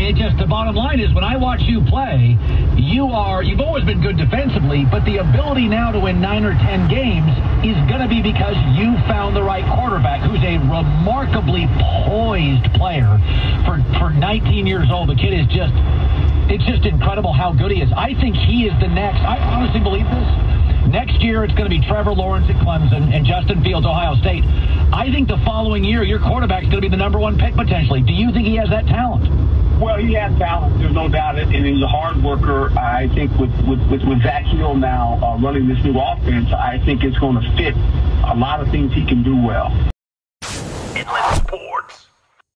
mean, it just the bottom line is when I watch you play, you are you've always been good defensively, but the ability now to win nine or ten games is going to be because you found the right quarterback, who's a remarkably poised player for for 19 years old. The kid is just it's just incredible how good he is. I think he is the next. I honestly believe this. Next year, it's going to be Trevor Lawrence at Clemson and Justin Fields, Ohio State. I think the following year, your quarterback's going to be the number one pick potentially. Do you think he has that talent? Well, he has talent. There's no doubt it, and he's a hard worker. I think with with with, with Zak Hill now uh, running this new offense, I think it's going to fit a lot of things he can do well.